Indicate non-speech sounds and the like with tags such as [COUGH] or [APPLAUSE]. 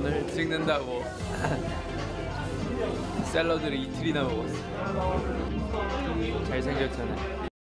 오늘 찍는다고. [LAUGHS] 샐러드를 이틀이나 먹었어 잘생겼잖아